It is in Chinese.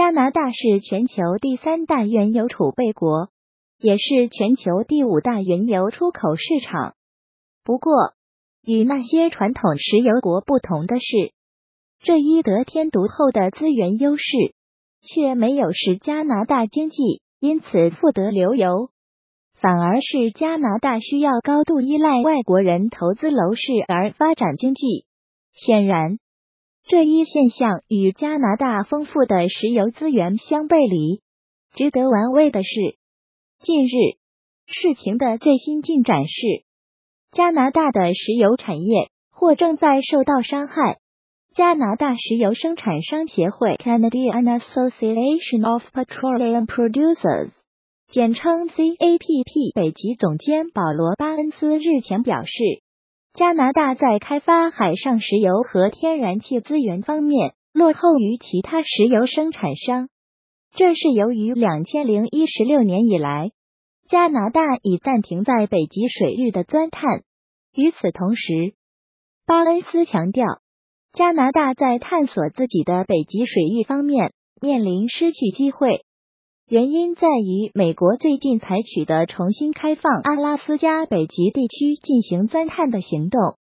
加拿大是全球第三大原油储备国，也是全球第五大原油出口市场。不过，与那些传统石油国不同的是，这一得天独厚的资源优势，却没有使加拿大经济因此富得流油，反而是加拿大需要高度依赖外国人投资楼市而发展经济。显然，这一现象与加拿大丰富的石油资源相背离。值得玩味的是，近日事情的最新进展是，加拿大的石油产业或正在受到伤害。加拿大石油生产商协会 （Canadian Association of Petroleum Producers） 简称 CAPP 北极总监保罗·巴恩斯日前表示，加拿大在开发海上石油和天然气资源方面落后于其他石油生产商。这是由于两千零一十六年以来，加拿大已暂停在北极水域的钻探。与此同时，巴恩斯强调。加拿大在探索自己的北极水域方面面临失去机会，原因在于美国最近采取的重新开放阿拉斯加北极地区进行钻探的行动。